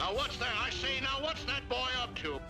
Now what's that? I say, now what's that boy up to?